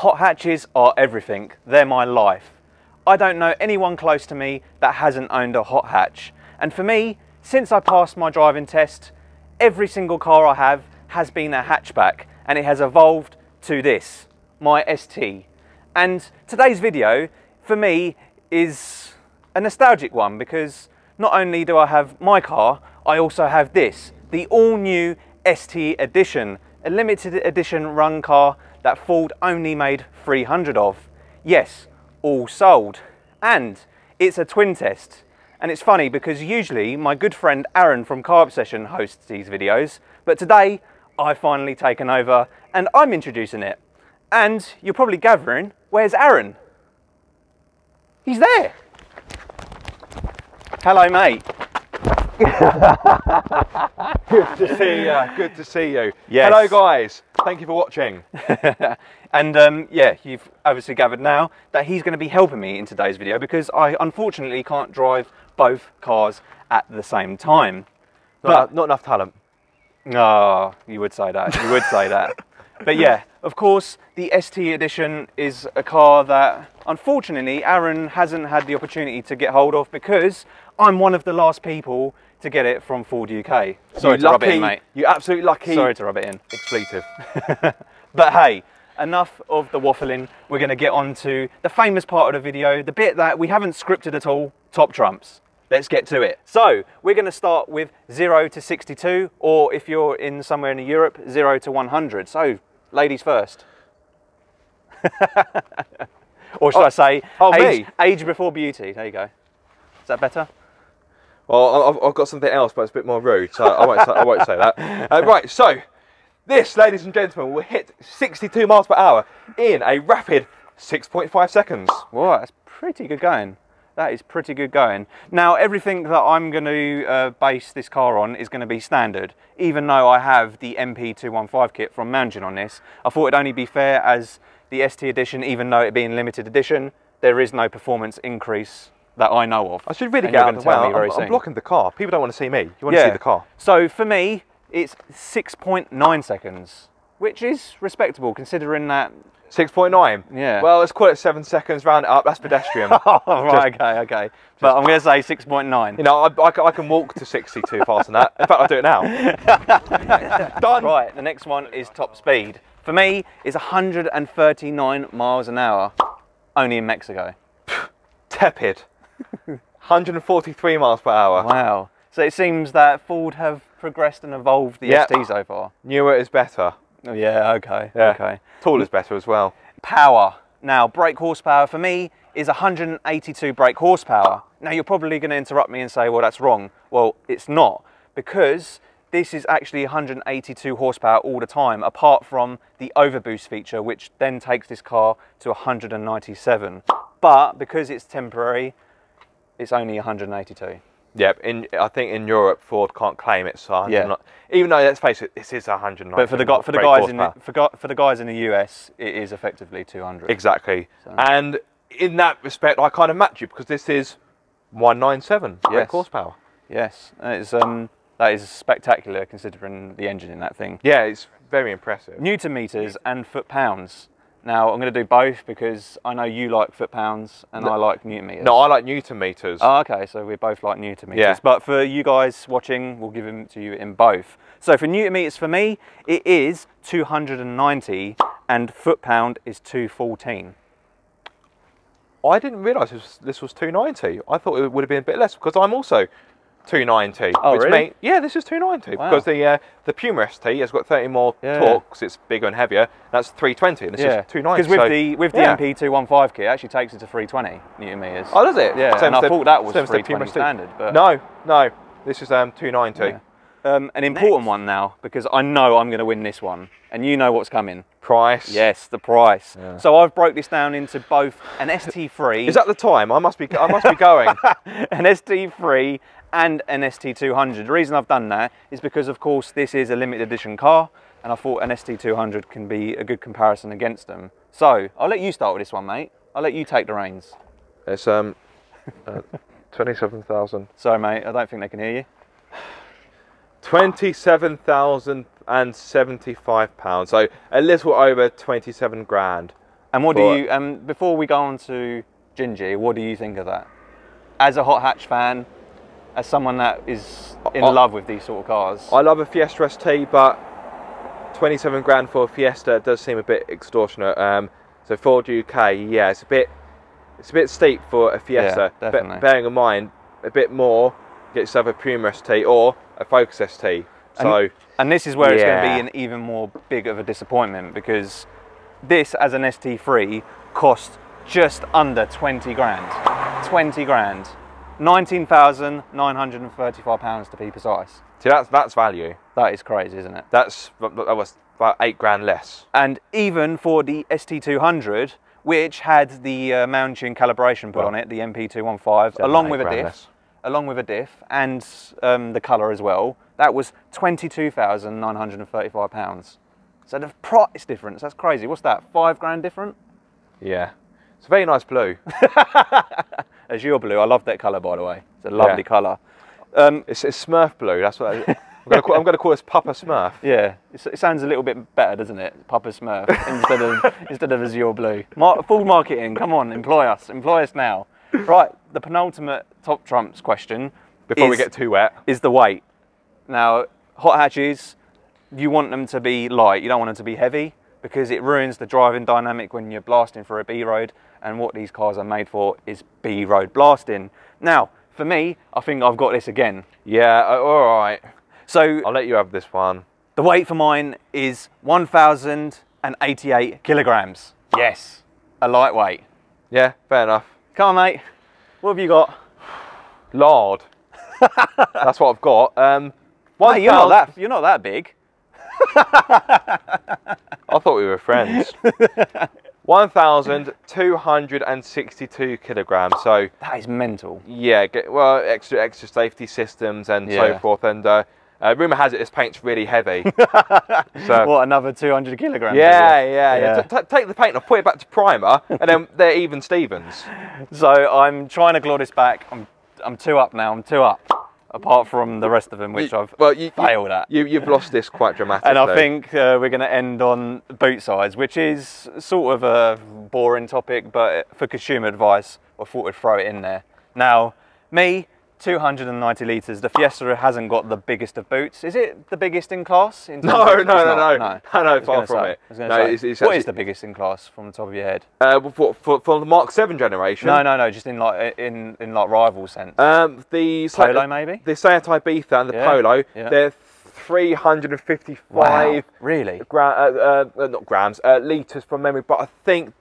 Hot hatches are everything. They're my life. I don't know anyone close to me that hasn't owned a hot hatch. And for me, since I passed my driving test, every single car I have has been a hatchback and it has evolved to this, my ST. And today's video, for me, is a nostalgic one because not only do I have my car, I also have this, the all new ST Edition, a limited edition run car that Ford only made 300 of. Yes, all sold. And it's a twin test. And it's funny because usually my good friend Aaron from Car Obsession hosts these videos, but today I've finally taken over and I'm introducing it. And you're probably gathering, where's Aaron? He's there. Hello, mate. Good to see you. Good to see you. Yes. Hello, guys. Thank you for watching. and um, yeah, you've obviously gathered now that he's going to be helping me in today's video because I unfortunately can't drive both cars at the same time. Not, not enough talent. Oh, you would say that. You would say that. But yeah, of course, the ST Edition is a car that unfortunately Aaron hasn't had the opportunity to get hold of because I'm one of the last people to get it from Ford UK. Sorry you to lucky, rub it in, mate. You're absolutely lucky. Sorry to rub it in. Expletive. But hey, enough of the waffling. We're going to get on to the famous part of the video, the bit that we haven't scripted at all, top trumps. Let's get to it. So we're going to start with 0 to 62, or if you're in somewhere in Europe, 0 to 100. So ladies first. or should oh, I say, oh, age, me? age before beauty. There you go. Is that better? Well, I've, I've got something else, but it's a bit more rude, so I won't say, I won't say that. Uh, right, so this, ladies and gentlemen, will hit 62 miles per hour in a rapid 6.5 seconds. Wow, that's pretty good going. That is pretty good going. Now, everything that I'm going to uh, base this car on is going to be standard. Even though I have the MP215 kit from Mountune on this, I thought it'd only be fair as the ST edition, even though it being limited edition, there is no performance increase that I know of. I should really And get out of the way. I'm, I'm blocking the car. People don't want to see me. You want to see the car. So for me, it's 6.9 seconds, which is respectable considering that 6.9. Yeah. Well, let's call it seven seconds. Round it up. That's pedestrian. Oh, right, okay, okay. But I'm going to say 6.9. You know, I, I, can- I can walk to 62 faster than that. In fact, I'll do it now. Done. Right, the next one is top speed. For me, it's 139 miles an hour, only in Mexico. Tepid. 143 miles per hour. Wow. So it seems that Ford have progressed and evolved the Yep. ST so far. Newer is better. Oh, yeah, okay, Yeah. okay. Tall is better as well. Power. Now, brake horsepower for me is 182 brake horsepower. Now, you're probably going to interrupt me and say, well, that's wrong. Well, it's not, because this is actually 182 horsepower all the time, apart from the overboost feature, which then takes this car to 197. But because it's temporary, it's only 182. Yep. In I think in Europe, Ford can't claim it's 100. Yeah. Even though let's face it, this is 190. But for the, for the guys in the, for, for the guys in the US, it is effectively 200. exactly. And in that respect, I kind of match you because this is 197 brake Yes. horsepower. Yes, it's, um, that is spectacular considering the engine in that thing. Yeah, it's very impressive. Newton meters and foot pounds. Now I'm going to do both because I know you like foot pounds and I like Newton meters. No, I like Newton meters. Oh, okay, so we both like Newton meters. Yeah. But for you guys watching, we'll give them to you in both. So for Newton meters for me, it is 290 and foot pound is 214. I didn't realise this, this was 290. I thought it would have been a bit less because I'm also 290. Oh, which really? mean- yeah, this is 290 Wow. because the uh, the Puma ST has got 30 more Yeah. torque it's bigger and heavier. That's 320, and this yeah, is 290. because with so- the with the yeah. MP215 kit, it actually takes it to 320 Newton meters. Oh, does it? Yeah, Same and I the- thought that was same as the 320 standard. But No, no, this is um 290. Yeah. Um, an important one now because I know I'm going to win this one, and you know what's coming. Price. Yes, the price. So I've broke this down into both an ST3, Is that the time? I must be. I must be going. an ST3, and an ST200. The reason I've done that is because, of course, this is a limited edition car, and I thought an ST200 can be a good comparison against them. So I'll let you start with this one, mate. I'll let you take the reins. it's um uh, 27,000. Sorry, mate. I don't think they can hear you. 27,800 and seventy-five pounds. So a little over twenty-seven grand. And what do you? Um, before we go on to Gingy, what do you think of that? As a hot hatch fan, as someone that is in I- love with these sort of cars. I love a Fiesta ST, but twenty-seven grand for a Fiesta does seem a bit extortionate. Um, so Ford UK, yeah, it's a bit, it's a bit steep for a Fiesta. Yeah, But definitely. bearing in mind, a bit more, get yourself a Puma ST or a Focus ST. So And this is where it's going to be an even more big of a disappointment because this, as an ST3, cost just under 20 grand. 20 grand. £19,935 to be precise. see, that's that's value. That is crazy, isn't it? That's that was about eight grand less. And even for the ST200, which had the uh, Mountune calibration put Well, on it, the MP215, seven, along with a diff, less. along with a diff, and um, the colour as well, that was £22,935. So the price difference, that's crazy. What's that, five grand different? Yeah, it's a very nice blue. Azure blue, I love that colour by the way. It's a lovely Yeah. colour. Um, It's, it's Smurf blue. That's what I, I'm going to call. I'm going to call this Papa Smurf. yeah, it's, it sounds a little bit better, doesn't it? Papa Smurf instead of instead of Azure blue. Mar- full marketing, come on, employ us, employ us now. Right, the penultimate top trumps question Before we get too wet. is the weight. Now, hot hatches, you want them to be light. You don't want them to be heavy because it ruins the driving dynamic when you're blasting for a B road. And what these cars are made for is B road blasting. Now, for me, I think I've got this again. Yeah. all right. So I'll let you have this one. the weight for mine is 1,088 kilograms. Yes, a lightweight. Yeah. Fair enough. Come on, mate. What have you got? Lard. That's what I've got. Um, you're not that you're not that big. I thought we were friends. 1,262 kilograms. So That is mental. yeah, get, well, extra extra safety systems and so forth. And uh, uh, rumor has it this paint's really heavy. so What another 200 kilograms? yeah, yeah, yeah. T- t- take the paint off, put it back to primer, and then they're even Stevens. So I'm trying to claw this back. I'm I'm two up now. I'm two up. Apart from the rest of them, which You- I've well, you, you- failed at. You, you've lost this quite dramatically. and I think uh, we're going to end on boot size, which is sort of a boring topic, but for consumer advice, I thought we'd throw it in there. Now, me, 290 litres. The Fiesta hasn't got the biggest of boots. Is it the biggest in class? In No, no, no, no. no. No, no, far from say- it. I was gonna No, it's- it's what actually- is the biggest in class from the top of your head? uh, for, for, for the Mark Seven generation. No, no, no. Just in like in in like rival sense. Um, the Polo, maybe? the Seat Ibiza and the Yeah, Polo. yeah. They're 355 wow, really? gra- uh, uh, not grams, uh, liters from memory. But I think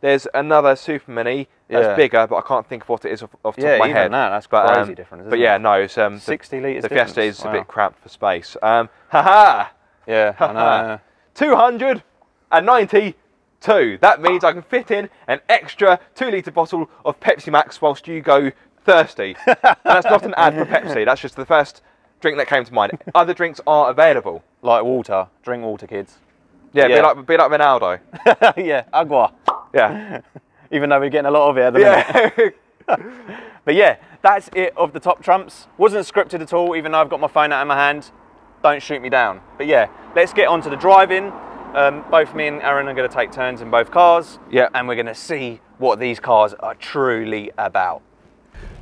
there's another Super Mini that's Yeah. bigger, but I can't think of what it is off, off the top Yeah, of my even head. that, that's but, crazy um, difference, But yeah, it? no, it's um, 60 litres The Fiesta difference, is a bit cramped for space. Um, haha, Yeah, I know. 292. That means I can fit in an extra two litre bottle of Pepsi Max whilst you go thirsty. and that's not an ad for Pepsi. That's just the first drink that came to mind. Other drinks are available. like water. Drink water, kids. Yeah, Yeah. be like be like Ronaldo. yeah, agua. Yeah. Even though we're getting a lot of it at the minute. yeah. But yeah, that's it of the top trumps. Wasn't scripted at all, even though I've got my phone out in my hand. Don't shoot me down. But yeah, let's get on to the driving. Um, both me and Aaron are going to take turns in both cars. Yeah. And we're going to see what these cars are truly about.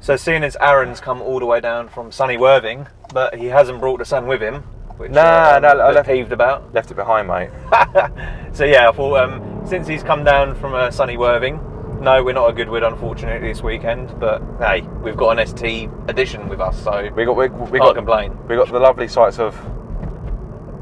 So seeing as Aaron's come all the way down from sunny Worthing, but he hasn't brought the sun with him, which Nah, uh, no, I left- peeved about. Left it behind, mate. so yeah, I thought um, since he's come down from uh, sunny Worthing, no, we're not a Goodwood unfortunately this weekend, but hey, we've got an ST edition with us, so We got we, we can't got complain. we got the lovely sights of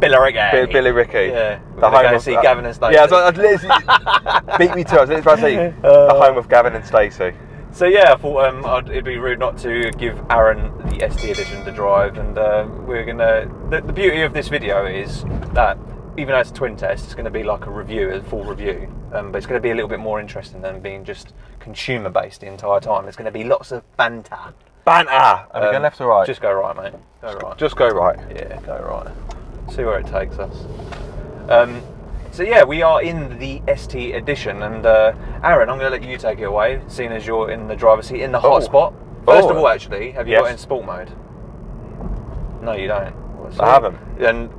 Billericay. Bill, Billy Ricky. Yeah, we're the home go of see uh, Gavin and Stacey. Yeah, so I was literally beat me to. it. I was literally about to say the home of Gavin and Stacey. So yeah, I thought um, I'd, it'd be rude not to give Aaron the ST edition to drive, and uh, we're gonna. The, the beauty of this video is that even though it's a twin test, it's going to be like a review, a full review, um, but it's going to be a little bit more interesting than being just consumer based the entire time. There's going to be lots of banter. Banter. Are we Um, going left or right? Just go right, mate. Go right. just go right. Yeah, go right. See where it takes us. Um, so yeah, we are in the ST edition, and uh, Aaron, I'm going to let you take it away, seeing as you're in the driver's seat in the hot Oh. spot. First Oh. of all, actually, have you Yes. got in sport mode? No, you don't. I haven't. And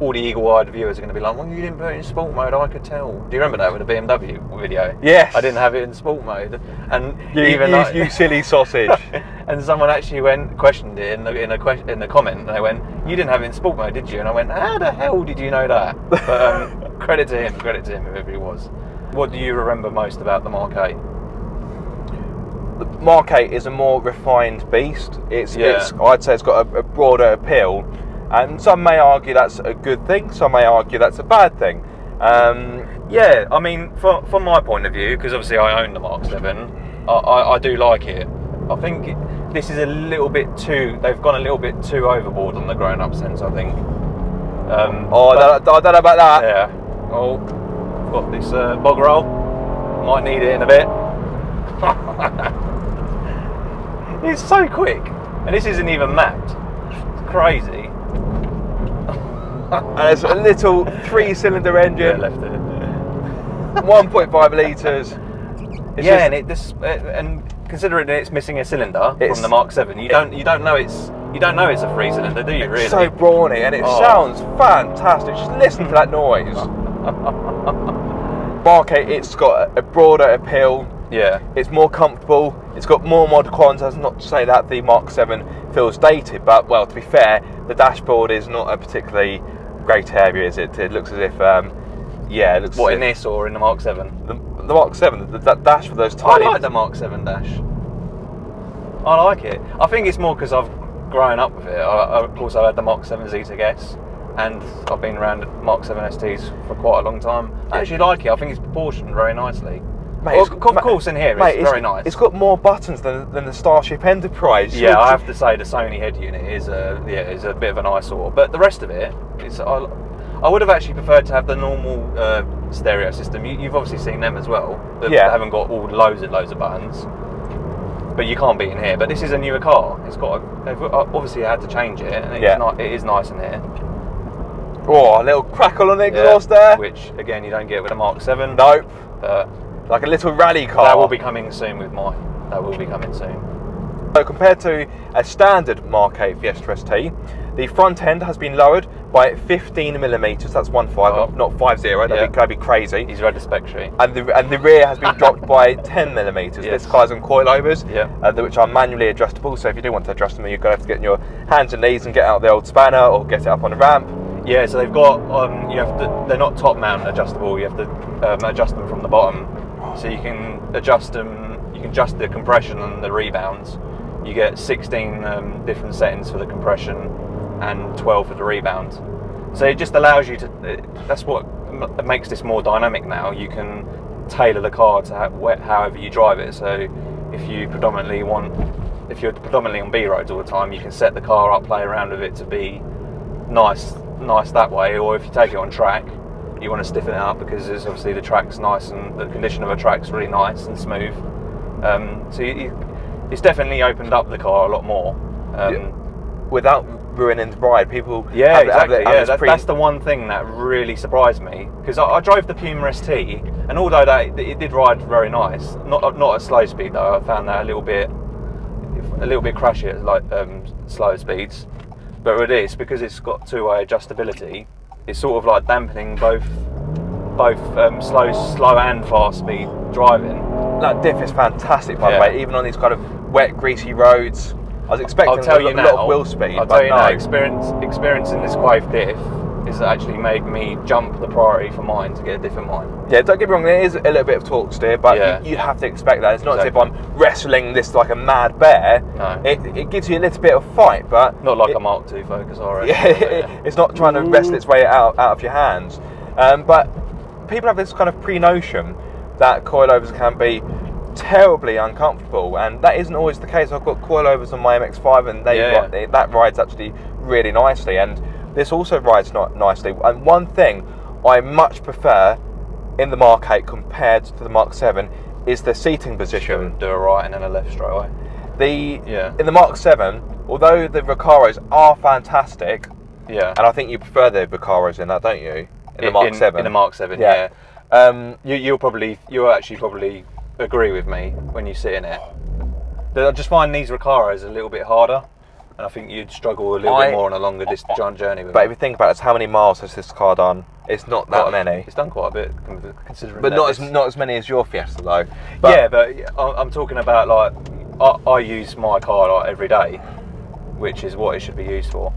all the eagle-eyed viewers are going to be like, "Well, you didn't put it in sport mode. I could tell." Do you remember that with the BMW video? Yes. I didn't have it in sport mode, and You, even you, like- you silly sausage. and someone actually went questioned it in the in a question in the comment. And they went, "You didn't have it in sport mode, did you?" And I went, "How the hell did you know that?" But um, credit to him. Credit to him, whoever he was. What do you remember most about the Mark 8? the Mark 8 is a more refined beast. It's, Yeah. it's I'd say it's got a, a broader appeal, and some may argue that's a good thing. Some may argue that's a bad thing. Um, Yeah, I mean, from, from my point of view, because obviously I own the Mark 7, I, I, I do like it. I think it- this is a little bit too, they've gone a little bit too overboard on the grown up sense, I think. Um, oh, I don't, I don't know about that. Yeah. Oh, got this uh, bog roll. Might need it in a bit. it's so quick, and this isn't even mapped. It's crazy. And it's a little three-cylinder Yeah, engine, left it. 1.5 litres. It's yeah, and it this uh, and considering it's missing a cylinder from the Mark Seven, you don't you don't know it's you don't know it's a three cylinder, do you? Really? It's so brawny and it Oh. sounds fantastic. Just listen to that noise. Mark 8, it's got a broader appeal. yeah. It's more comfortable. It's got more mod. That's not to say that the Mark 7 feels dated, but well, to be fair, the dashboard is not a particularly great area, is it? It looks as if, um, yeah, it looks. What in if this or in the Mark Seven? The, the Mark 7, the, that dash for those tiny. I like the Mark 7 dash. I like it. I think it's more because I've grown up with it. I, I, of course, I've had the Mark 7 ZTS and I've been around Mark 7 STs for quite a long time. I actually like it. I think it's proportioned very nicely. Mate, Well, it's- of course, in here mate, it's very nice. It's got more buttons than, than the Starship Enterprise. yeah, I have to say the Sony head unit is a yeah is a bit of an eyesore, but the rest of it is. I, I would have actually preferred to have the normal uh, stereo system. You, you've obviously seen them as well. Yeah. haven't got all loads and loads of buttons. But you can't beat in here. But this is a newer car. It's got. A, they've obviously had to change it, and it's Yeah. not, it is nice in here. Oh, a little crackle on the Yeah, exhaust there. which again you don't get with a Mark Seven. Nope. But Like a little rally car. that will be coming soon with mine. That will be coming soon. So compared to a standard Mark 8 Fiesta ST, the front end has been lowered by 15 millimeters. That's one five, Oh. not five zero. That'd, Yeah. be, that'd be crazy. He's read the spec sheet. And the and the rear has been dropped by 10 millimeters. Yes. This car's on coilovers, Yeah. uh, which are manually adjustable. So if you do want to adjust them, you're to have to get on your hands and knees and get out the old spanner or get it up on a ramp. Yeah, so they've got um, you have to. They're not top mount adjustable. You have to um, adjust them from the bottom, so you can adjust them. You can adjust the compression and the rebounds. You get 16 um, different settings for the compression and 12 for the rebound. So it just allows you to. That's what makes this more dynamic now. You can tailor the car to however you drive it. So if you predominantly want, if you're predominantly on B roads all the time, you can set the car up, play around with it to be nice, nice that way. Or if you take it on track, you want to stiffen it up because it's obviously the track's nice and the condition of a track's really nice and smooth. Um, so you, you, it's definitely opened up the car a lot more. Um, Yeah. Without ruining the ride, people yeah, have, have exactly. the- have yeah, pre- that's the one thing that really surprised me because I, I drove the Puma ST, and although that it did ride very nice, not not at slow speed though, I found that a little bit a little bit crashy at like um, slow speeds. But with this, because it's got two-way adjustability, it's sort of like dampening both both um, slow slow and fast speed driving. That diff is fantastic, by Yeah. the way. Even on these kind of wet, greasy roads, I was expecting I'll tell a, you lo- now. lot of wheel speed, I'll but tell you no. now. Experience experiencing this Quaife diff has actually made me jump the priority for mine to get a different in mine. Yeah, don't get me wrong. There is a little bit of torque steer, but Yeah. you, you have to expect that. It's not Exactly. as if I'm wrestling this like a mad bear. No. It, it gives you a little bit of fight, but Not like it, a Mark II Focus RS. Yeah, it's not trying to wrestle its way out out of your hands. Um, but people have this kind of pre-notion that coilovers can be terribly uncomfortable, and that isn't always the case. I've got coilovers on my MX-5, and they, Yeah, ri- they- that rides actually really nicely, and this also rides not nicely. And one thing I much prefer in the Mark 8 compared to the Mark 7 is the seating position. Do a right and then a left straight away. The Yeah. in the Mark 7, although the Recaros are fantastic, Yeah. and I think you prefer the Recaros in that, don't you? In the Mark in, 7. In the Mark 7, Yeah. yeah. Um, You, you'll probably, you'll actually probably agree with me when you sit in it. I just find these Recaros a little bit harder. And I think you'd struggle a little I- bit more on a longer distance journey. With But it. if you think about it, how many miles has this car done? It's not that many. It's done quite a bit, considering. But not as not as many as your Fiesta though. yeah, but I- I'm talking about like I, I use my car like every day, which is what it should be used for.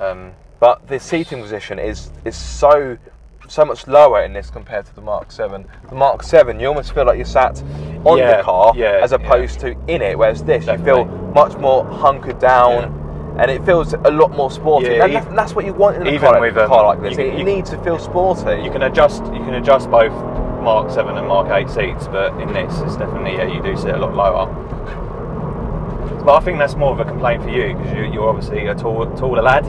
Um, But the seating position is is so so much lower in this compared to the Mark Seven. The Mark Seven, you almost feel like you're sat on Yeah, the car yeah, as opposed to in it. Whereas this, you feel much more hunkered down, and it feels a lot more sporty. Yeah, and, that's, that's what you want in a even car, with, like, um, car like this. you it you- needs to feel sporty. you can adjust you can adjust both Mark Seven and Mark Eight seats, but in this, it's definitely yeah, you do sit a lot lower. But I think that's more of a complaint for you because you, you're obviously a tall, taller lad,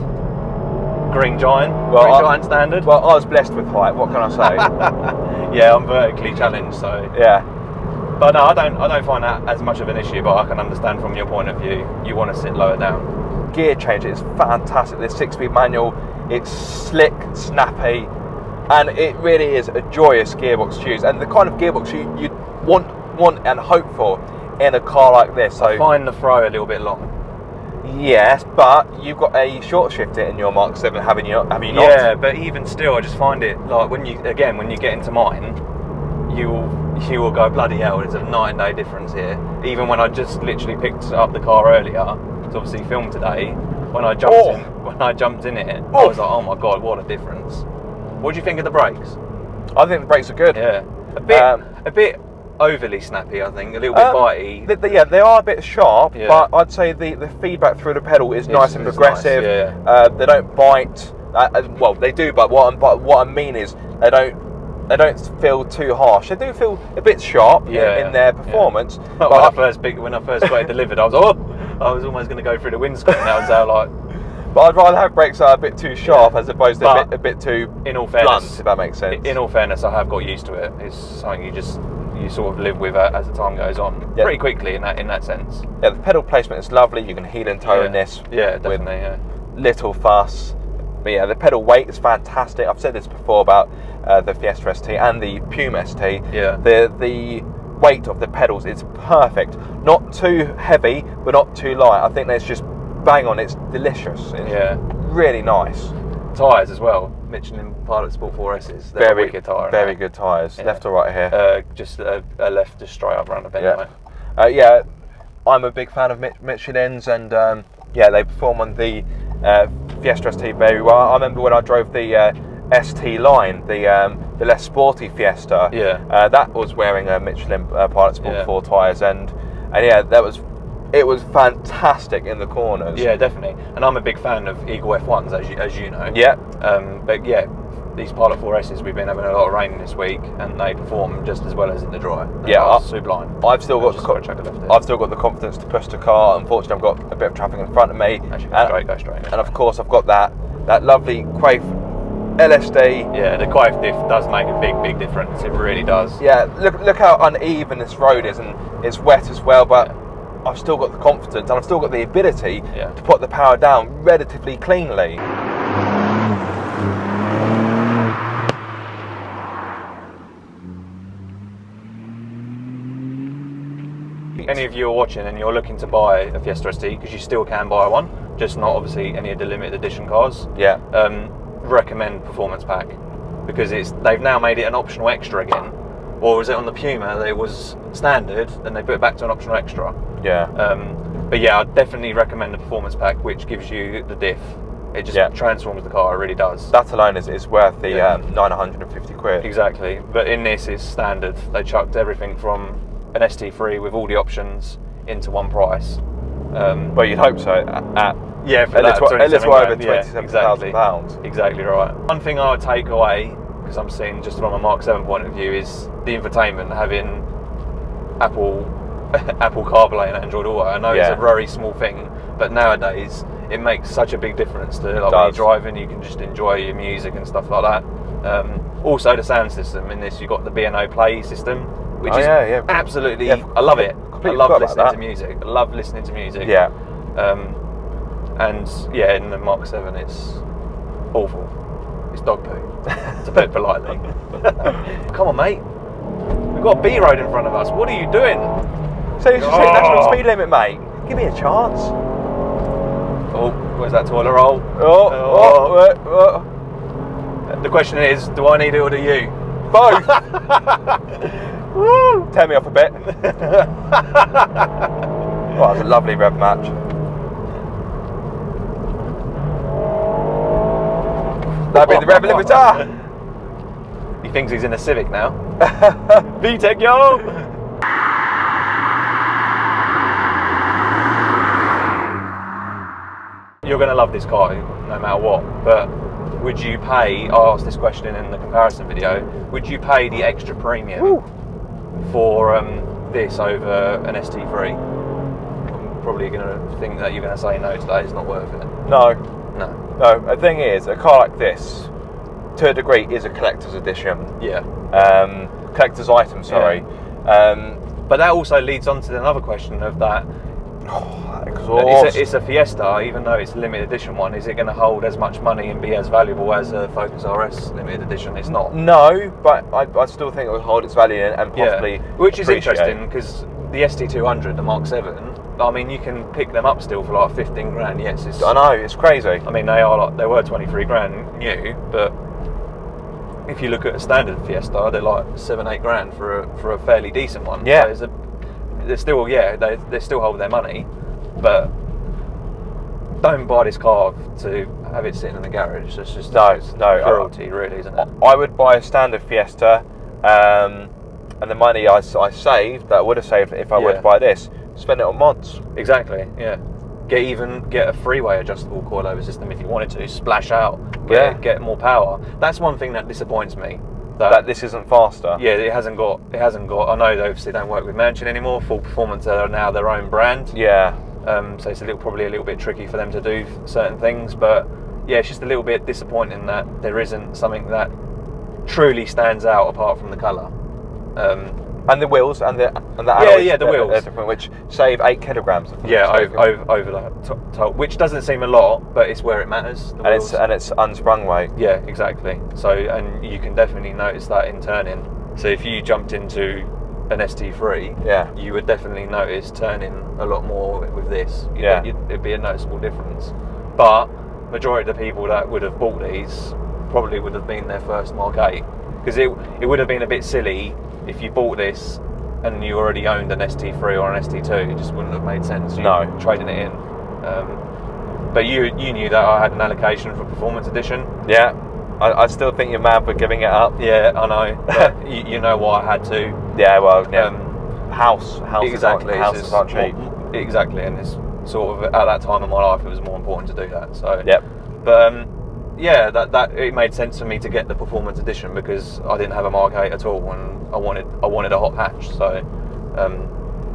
green giant, Well, green I- giant standard. well, I was blessed with height. What can I say? yeah, I'm vertically challenged, so yeah. But no, I don't. I don't find that as much of an issue. But I can understand from your point of view, you want to sit lower down. gear change is fantastic. This six-speed manual, it's slick, snappy, and it really is a joyous gearbox to use, and the kind of gearbox you you want want and hope for in a car like this. So I find the throw a little bit long. yes, but you've got a short shifter in your Mark Seven, haven't you? Have you not? Yeah, but even still, I just find it like when you again when you get into mine, you will you will go bloody hell. There's a night and day difference here. Even when I just literally picked up the car earlier, to obviously film today. When I jumped Oh. in, when I jumped in it, I Oh. was like, oh my god, what a difference. What do you think of the brakes? I think the brakes are good. Yeah, a bit Um, a bit overly snappy. I think a little bit Um, bitey. They, they- yeah, they are a bit sharp, Yeah. but I'd say the, the feedback through the pedal is It's- nice and progressive. nice, yeah. uh, they don't bite. Uh, uh, well, they do, but what, I'm, but what I mean is they don't they don't feel too harsh. They do feel a bit sharp in- Yeah, in, their performance. when but I I- first picked, when I first got it delivered, I was oh, I was almost going to go through the windscreen. That was how like, But I'd rather have brakes that are a bit too sharp as opposed to a bit, a bit too in all blunt, fairness, if that makes sense. in all fairness, I have got used to it. It's something you just you sort of live with uh, as the time goes on, Yeah. pretty quickly in that in that sense. yeah, the pedal placement is lovely. You can heel and toe yeah. in this yeah, with definitely. Yeah. little fuss. But yeah, the pedal weight is fantastic. I've said this before about uh, the Fiesta ST and the Puma ST. Yeah. The the weight of the pedals is perfect. Not too heavy, but not too light. I think that's just bang on. It's delicious. It's Yeah. really nice. Tyres as well. Michelin Pilot Sport 4Ss. They're very wicked tyre. very good tyres. Yeah. Left or right here. Uh, just a, a left, just straight up around the bend. Yeah. right? Uh, yeah, I'm a big fan of Michelin's, and um, yeah, they perform on the uh, Fiesta ST very well. I remember when I drove the uh, ST line, the um, the less sporty Fiesta. Yeah. uh, that was wearing a Michelin uh, Pilot Sport Yeah. 4 tyres, and and yeah, that was it was fantastic in the corners. Yeah, definitely. And I'm a big fan of Eagle F1s, as you, as you know. yeah, Um, but yeah, these Pilot 4Ss, we've been having a lot of rain this week, and they perform just as well as in the dry. They Yeah, I- sublime. I've still got the co- left I've still got the confidence to push the car. Unfortunately, I've got a bit of traffic in front of me, Actually, go and, straight, go straight. and of course, I've got that that lovely Quaife LSD. Yeah, the Quaife diff does make a big, big difference. It really does. Yeah, look look how uneven this road is, and it's wet as well. But I've still got the confidence, and I've still got the ability Yeah. to put the power down relatively cleanly. Any of you are watching and you're looking to buy a Fiesta ST, because you still can buy one, just not obviously any of the limited edition cars. Yeah, um, recommend Performance Pack because it's they've now made it an optional extra again. Or was it on the Puma that it was standard and they put it back to an optional extra? yeah, Um, but yeah, I definitely recommend the Performance Pack, which gives you the diff. It just Yeah. transforms the car. It really does. that alone is, is worth the Yeah. um, 950 quid. exactly. But in this is standard. They chucked everything from an ST3 with all the options into one price. Um, Well, you'd hope so. At, at Yeah, for a that, little, a little over yeah, twenty-seven thousand exactly. pounds. Exactly right. One thing I would take away, because I'm seeing just from a Mark 7 point of view, is the infotainment having Apple Apple CarPlay and Android Auto. I know it's a very small thing, but nowadays it makes such a big difference to like when you're driving, you can just enjoy your music and stuff like that. Um, also, the sound system in this, you've got the B&O Play system, which Oh, is yeah, yeah. absolutely, Yeah, I love it. I love listening to music. I love listening to music. Yeah, Um, and yeah, in the Mark 7, it's awful. It's dog poo, to put it politely. Come on, mate. We've got B road in front of us. What are you doing? so you should take national Oh. speed limit, mate. Give me a chance. Oh, where's that toilet roll? Oh, Oh. oh, oh, The question is, do I need it or do you? both. Tear me off a bit. Oh, well, it's a lovely rev match. That'd be the rev limiter. He thinks he's in a Civic now. VTEC, yo! You're going to love this car no matter what, but would you pay? I asked this question in the comparison video. Would you pay the extra premium for um, this over an ST3? I'm probably going to think that you're going to say no to that. It's not worth it. No, No. no. The thing is, a car like this, to a degree, is a collector's edition. Yeah. Um, collector's item, sorry. Um, But that also leads on to another question of that. That It's a, it's a Fiesta, even though it's a limited edition one. Is it going to hold as much money and be as valuable as a Focus RS limited edition? It's not. no, but I, I still think it will hold its value and, and Yeah, possibly. which is appreciate. interesting because the ST200, the Mark 7, I mean, you can pick them up still for like 15 grand. Yes, it's. I know it's crazy. I mean, they are like they were 23 grand new, but if you look at a standard Fiesta, they're like seven, eight grand for a for a fairly decent one. Yeah. so it's a, they're still yeah they they still hold their money, but don't buy this car to have it sitting in the garage. It's just No, it's no, I- cruelty, really, isn't it? I would buy a standard Fiesta, um, and the money I, I saved that I would have saved if I were to buy this, spend it on mods. Exactly. Yeah. Get even get a freeway adjustable coilover system if you wanted to. Splash out. Get, Yeah. Get more power. That's one thing that disappoints me. That this isn't faster. Yeah, it hasn't got. It hasn't got. I know they obviously don't work with Mansion anymore. Ford Performance are now their own brand. Yeah. Um, so it's a little, probably a little bit tricky for them to do certain things. But yeah, it's just a little bit disappointing that there isn't something that truly stands out apart from the colour. Um, And the wheels and the and the Yeah, yeah, the wheels. they're different, which save eight kilograms. of yeah, over, over, over the to- to- which doesn't seem a lot, but it's where it matters. And it's and it's unsprung weight. Yeah, exactly. So, and you can definitely notice that in turning. So, if you jumped into an ST3, Yeah. you would definitely notice turning a lot more with this. You'd- Yeah. you'd- it'd be a noticeable difference. But majority of the people that would have bought these probably would have been their first Mark 8 because it it would have been a bit silly if you bought this and you already owned an ST3 or an ST2. It just wouldn't have made sense. You No. trading it in. Um, but you you knew that I had an allocation for Performance Edition. Yeah. I, I still think you're mad for giving it up. Yeah, I know. But you, you know why I had to. Yeah. Well. Yeah. Um, house. Houses exactly. It's houses just aren't cheap. more- exactly, and it's sort of at that time of my life, it was more important to do that. So. Yep. But um, yeah, that that it made sense for me to get the performance edition because I didn't have a Mark 8 at all, and I wanted I wanted a hot hatch. So. Um,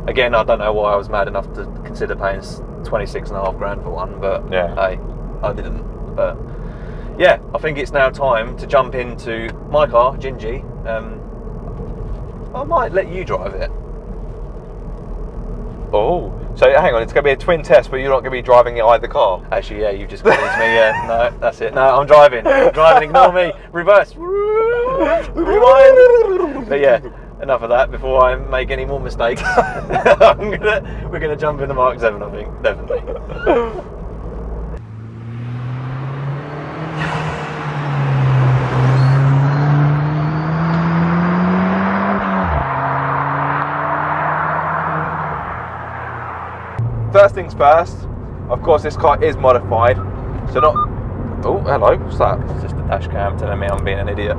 again, I don't know why I was mad enough to consider paying s- 26 and a half grand for one, but Yeah. hey, I didn't. But yeah, I think it's now time to jump into my car, Gingy. Um, I might let you drive it. Oh. So hang on. It's going to be a twin test, but you're not going to be driving either car. Actually, yeah, you've just convinced me. Yeah, no, that's it. No, I'm driving. I'm driving. Ignore me. Reverse. Rewind. But yeah, enough of that. Before I make any more mistakes, I'm gonna we're gonna jump into Mark Seven. I think definitely. First things first. Of course, this car is modified. So not. Oh, hello. What's that? It's just the dash cam telling me I'm being an idiot.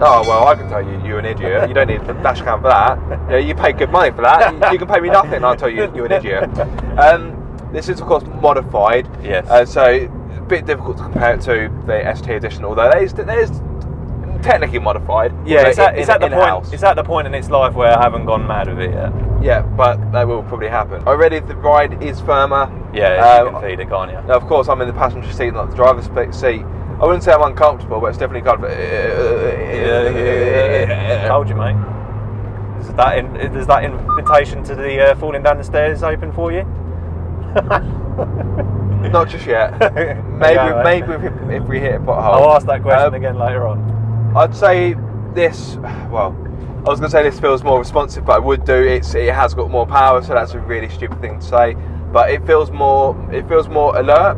Oh well, I can tell you you're an idiot. You don't need the dash cam for that. You, know, you pay good money for that. You, can pay me nothing. I'll tell you you're an idiot. Um, this is of course modified. Yes. Uh, so a bit difficult to compare it to the ST edition, although there's there's technically modified. Yeah, it's at, in- it's at the point. It's at the point in its life where I haven't gone mad with it yet. Yeah, but that will probably happen. Already the ride is firmer. Yeah, you Um, can feed it, can't you? Now, of course, I'm in the passenger seat, not the driver's seat. I wouldn't say I'm uncomfortable, but it's definitely kind of. Uh, uh, uh, Told you, mate. Is that in, is that invitation to the uh, falling down the stairs open for you? Not just yet. Maybe, Yeah, maybe if, if we hit a pothole. I'll ask that question Um, again later on. I'd say this. Well, I was going to say this feels more responsive, but I would do. It's it has got more power, so that's a really stupid thing to say. But it feels more. It feels more alert.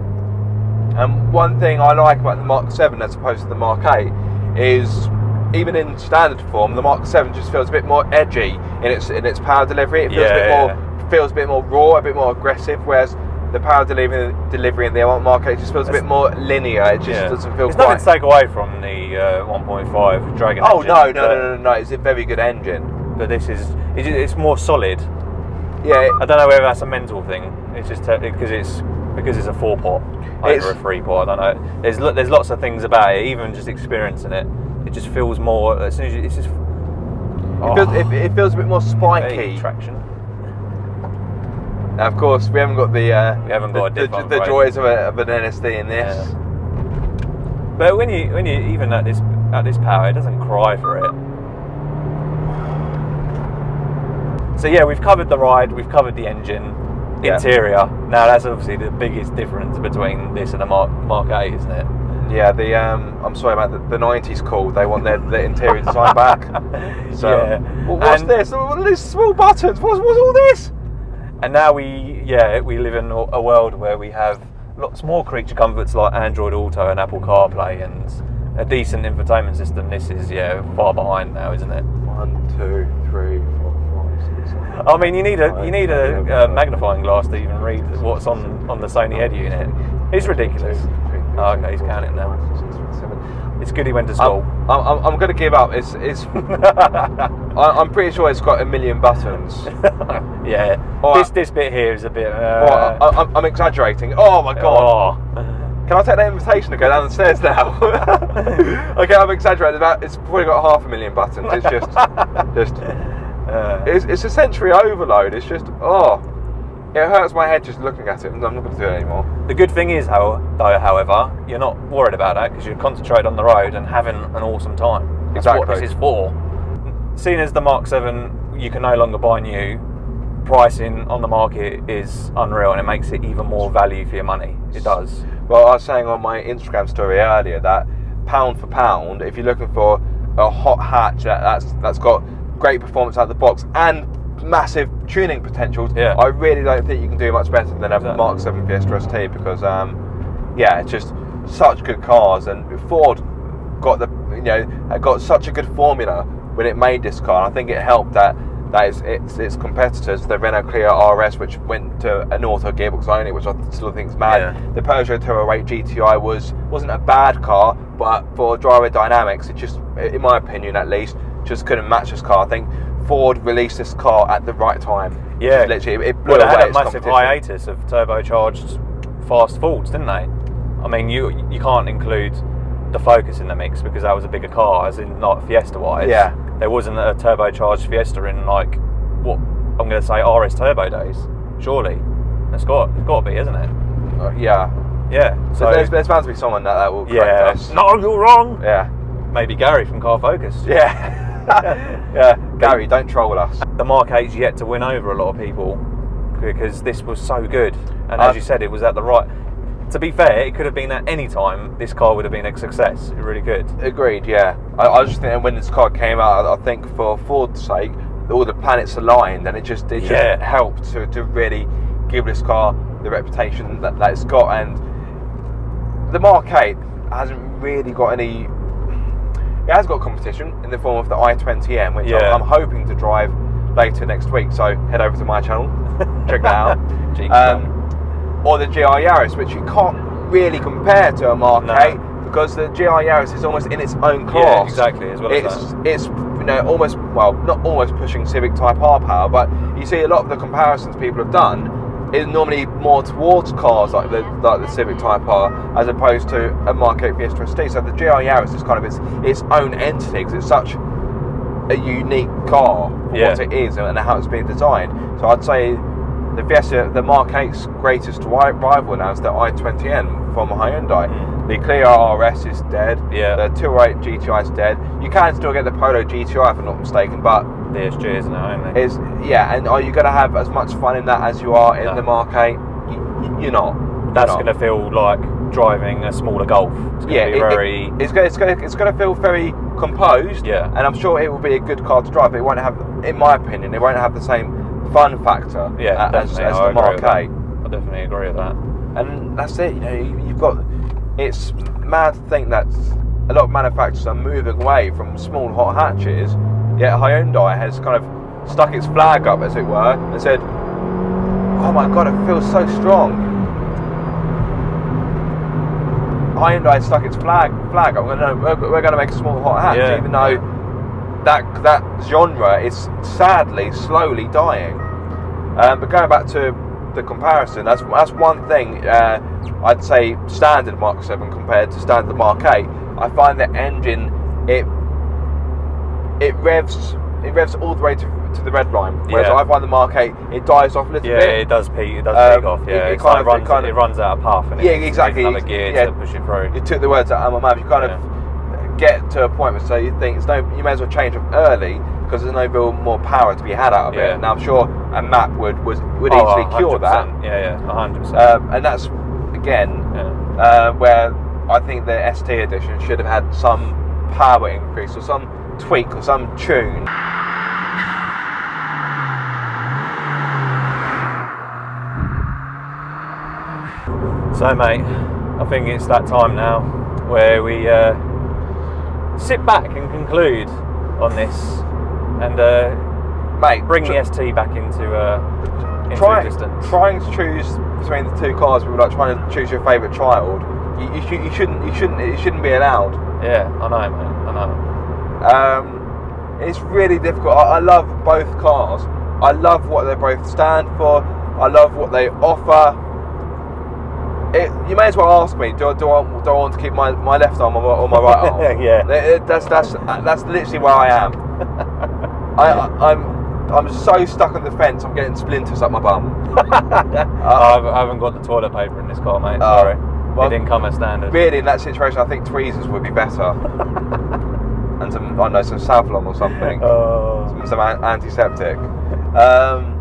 And one thing I like about the Mark 7 as opposed to the Mark 8 is even in standard form, the Mark 7 just feels a bit more edgy in its in its power delivery. It feels Yeah, a bit yeah, more feels a bit more raw, a bit more aggressive, whereas the power delivery delivery in the Mark 8 just feels a bit more linear. It just doesn't feel There's quite. nothing to take away from the uh, 1.5 Dragon oh engine, no, no, no, no, no! It's a very good engine. But this is it's, it's more solid. Yeah, I don't know whether that's a mental thing. It's just because it's because it's a four pot over a three pot. I don't know. There's lo- there's lots of things about it. Even just experiencing it, it just feels more. As soon as you, it's just it, feels, it, it feels a bit more spiky. traction. Now, of course, we haven't got the uh, We haven't got the, the, the joys of, a, of an NSD in this. Yeah. But when you when you even at this at this power, it doesn't cry for it. So yeah, we've covered the ride, we've covered the engine, Yeah. interior. Now that's obviously the biggest difference between this and a Mark Mark 8, isn't it? Yeah, the um, I'm sorry about the, the 90s call. They want their, their interior design back. So, yeah. well, what's And- this? Are these small buttons? What's, what's all this? And now we, yeah, we live in a world where we have lots more creature comforts like Android Auto and Apple CarPlay and a decent infotainment system. This is, yeah, far behind now, isn't it? One, two, three, four, five, six, seven. I mean, you need a you need a, uh magnifying glass to even read what's on on the Sony head unit. It's ridiculous. Two, three, four, Oh, okay, he's counting now. It's good he went to school. I'm, I'm, I'm going to give up. It's, it's, I, I'm pretty sure it's got a million buttons. yeah. All this right. this bit here is a bit. Uh, I, I'm, I'm exaggerating. Oh my god. oh. Can I take that invitation to go down the stairs now? okay, I'm exaggerating. About it's probably got half a million buttons. It's just, just, Uh, it's, it's a sensory overload. It's just, oh, it hurts my head just looking at it. I'm not going to do it anymore. the good thing is, how, though, however, you're not worried about that because you're concentrated on the road and having an awesome time. That's what Exactly. this is for. Seeing as the Mark 7 you can no longer buy new, pricing on the market is unreal and it makes it even more value for your money. It does. Well, I was saying on my Instagram story earlier that pound for pound, if you're looking for a hot hatch that, that's that's got great performance out of the box and massive tuning potentials, Yeah. I really don't think you can do much better than a Exactly. Mark 7 Fiesta ST because, um, yeah, it's just such good cars and Ford got the you know got such a good formula when it made this car. I think it helped that that its, its, its competitors, the Renault Clio RS, which went to an auto gearbox only, which I still think is mad. Yeah. The Peugeot 208 GTI was wasn't a bad car, but for driver dynamics, it just, in my opinion at least, just couldn't match this car. I think Ford released this car at the right time. Yeah. Literally, it blew Well, they away had a massive hiatus of turbocharged fast Fords, didn't they? I mean, you you can't include the Focus in the mix because that was a bigger car, as in like Fiesta wise. Yeah. There wasn't a turbocharged Fiesta in like what I'm going to say RS Turbo days. Surely, it's got it's got to be, isn't it? Uh, yeah. Yeah. So So there's, there's bound to be someone that, that will correct yeah. us. No, you're wrong. Yeah. Maybe Gary from Car Focus. Yeah. yeah. Gary, don't troll us. the Mark 8's yet to win over a lot of people because this was so good. And Uh, as you said, it was at the right. To be fair, it could have been at any time. This car would have been a success. It really good. Agreed, yeah. I, I just think when this car came out, I, I think for Ford's sake, all the planets aligned and it just it just Yeah. helped to, to really give this car the reputation that, that it's got. And the Mark 8 hasn't really got any. It has got competition in the form of the i20N, which Yeah. I'm, I'm hoping to drive later next week. So head over to my channel, check that out. Um, or the GR Yaris, which you can't really compare to a Mark No. 8 because the GR Yaris is almost in its own class. Yeah, exactly, as well as it's it's you know almost well not almost pushing Civic Type R power, but you see a lot of the comparisons people have done is normally more towards cars like the like the Civic Type R as opposed to a Mark 8 Fiesta ST. So the GR Yaris is kind of its its own entity because it's such a unique car for Yeah. what it is and how it's been designed. So I'd say the Fiesta, the Mark 8's greatest ri- rival now is the i20N from Hyundai. Mm. The Clio RS is dead. Yeah. The 208 GTI is dead. You can still get the Polo GTI if I'm not mistaken, but DSG isn't it only? is yeah. And are you going to have as much fun in that as you are in No. the Mark 8? You, you're not. That's going to feel like driving a smaller Golf. It's going yeah, to be it- it- very. it's going, it's going, it's going to feel very composed. Yeah. and I'm sure it will be a good car to drive. But it won't have, in my opinion, it won't have the same fun factor yeah, a- as, as the Mark 8. I definitely agree with that. And that's it. You know, you- you've got it's mad to think that a lot of manufacturers are moving away from small hot hatches. Yet Hyundai has kind of stuck its flag up, as it were, and said, "Oh my God, it feels so strong." Hyundai stuck its flag flag up. We're going to, we're going to make a small hot hatch, Yeah. even though that that genre is sadly slowly dying. Um, but going back to the comparison, that's that's one thing uh, I'd say standard Mark Seven compared to standard Mark Eight. I find the engine it it revs it revs all the way to, to the red line, whereas Yeah. I find the Mark Eight it dies off a little Yeah, bit. Yeah, it does peak. It does Um, peak off. Yeah, it it's kind like of- it runs, kind it runs out of path. And Yeah, it exactly. Another gear Yeah. to push it through. You took the words out of my mouth. You kind of get to a point where so you think it's no, you may as well change them early because there's no real more power to be had out of it. Now I'm sure a map would was, would Oh, easily cure that. 100%. Yeah, yeah, hundred percent. Um, and that's again uh, where I think the ST edition should have had some power increase or some tweak or some tune. So, mate, I think it's that time now where we uh, sit back and conclude on this and uh, Mate, bring the ST back into, uh, into try, existence. trying to choose between the two cars, we were like trying to choose your favourite child. You, you, you shouldn't. You shouldn't. It shouldn't be allowed. Yeah, I know, man. I know. Um, it's really difficult. I, I love both cars. I love what they both stand for. I love what they offer. It, you may as well ask me. Do, I- do, I, do I want to keep my, my left arm or my, or my right arm? Yeah. It- it- that's that's that's literally where I am. I, I, I'm I'm so stuck on the fence. I'm getting splinters up my bum. I haven't- I haven't got the toilet paper in this car, mate. Oh, Sorry. well, it didn't come as standard. Really, in that situation, I think tweezers would be better. And some I don't know some Savlon or something. Oh. some, some an- antiseptic. Um,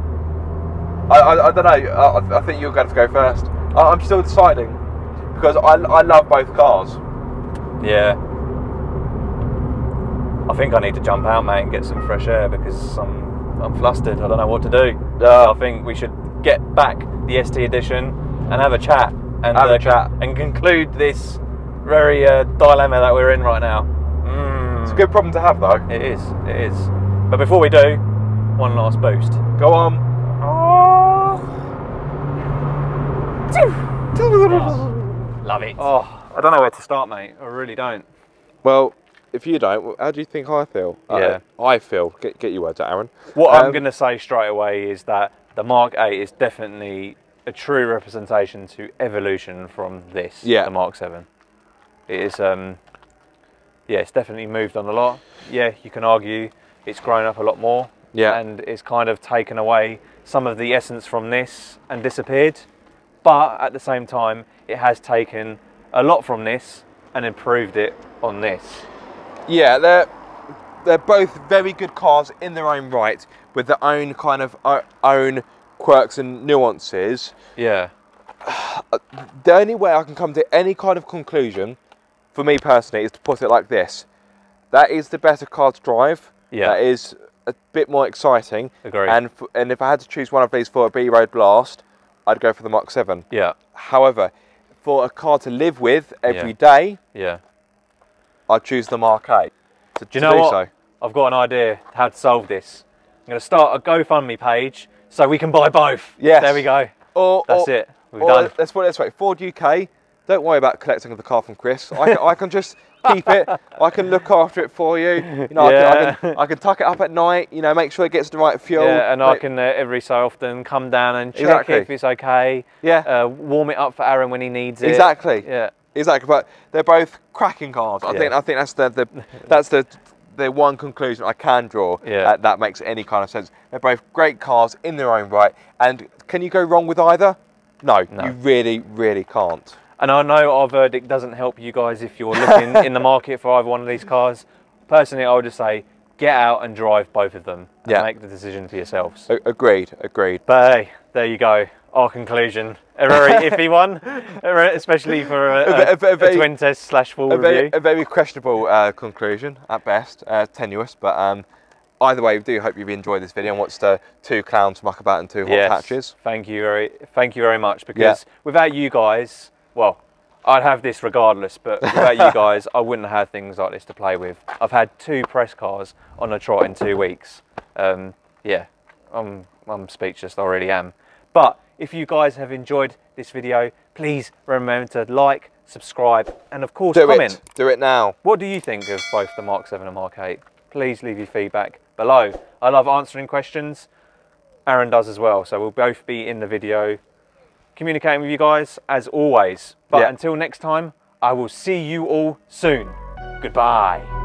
I, I, I don't know. I, I think you're going to go first. I, I'm still deciding because I, I love both cars. Yeah. I think I need to jump out, mate, and get some fresh air because I'm I'm flustered. I don't know what to do. Yeah. I think we should get back the ST edition and have a chat and Have a uh, chat. and conclude this very uh, dilemma that we're in right now. It's a good problem to have, though. It is. It is. But before we do, one last boost. Go on. Love it. Oh, I don't know where to start, mate. I really don't. Well, if you don't, how do you think I feel? Yeah. Uh, I feel. Get, get your words out, Aaron. What I'm Um, going to say straight away is that the Mark 8 is definitely a true representation to evolution from this, Yeah. the Mark 7. It is, um, yeah, it's definitely moved on a lot. Yeah, you can argue it's grown up a lot more. Yeah. And it's kind of taken away some of the essence from this and disappeared. But at the same time, it has taken a lot from this and improved it on this. Yeah, they're they're both very good cars in their own right, with their own kind of uh, own quirks and nuances. Yeah. The only way I can come to any kind of conclusion, for me personally, is to put it like this: that is the better car to drive. Yeah. That is a bit more exciting. Agreed. And and if I had to choose one of these for a B road blast, I'd go for the Mark Seven. Yeah. However, for a car to live with every Yeah. day, Yeah. I'd choose the Mark 8. To, Do you know do what? so. I've got an idea how to solve this. I'm going to start a GoFundMe page so we can buy both. Yes. There we go. Or, That's or- it. We've done. Let's put it this way: Ford UK. Don't worry about collecting the car from Chris. I can, I can just keep it. I can look after it for you. You know, I, can, I, Yeah. can, I can tuck it up at night. You know, make sure it gets the right fuel. Yeah, and I can uh, every so often come down and check Exactly. if it's okay. Yeah. Uh, warm it up for Aaron when he needs it. Exactly. Yeah. Exactly, but they're both cracking cars. I Yeah. think I think that's the, the that's the the one conclusion I can draw Yeah. that, that makes any kind of sense. They're both great cars in their own right, and can you go wrong with either? No, No. you really, really can't. And I know our verdict doesn't help you guys if you're looking in the market for either one of these cars. Personally, I would just say get out and drive both of them and Yeah. make the decision for yourselves. A- agreed, agreed. But hey, there you go. Our conclusion. A very iffy one, especially for a, A a, a very- twin test slash full A very, review. a very questionable uh, conclusion at best, uh, tenuous, but um, either way, we do hope you've enjoyed this video and watched uh, two clowns muck about in two hot Yes, hatches. Thank you very, thank you very much. Because without you guys, well, I'd have this regardless, but without you guys, I wouldn't have had things like this to play with. I've had two press cars on a trot in two weeks. Um, yeah, I'm, I'm speechless, I really am. But if you guys have enjoyed this video, please remember to like, subscribe, and of course Do comment. it. Do it now. What do you think of both the Mark 7 and Mark 8? Please leave your feedback below. I love answering questions. Aaron does as well, so we'll both be in the video communicating with you guys as always. But Yeah. until next time, I will see you all soon. Goodbye.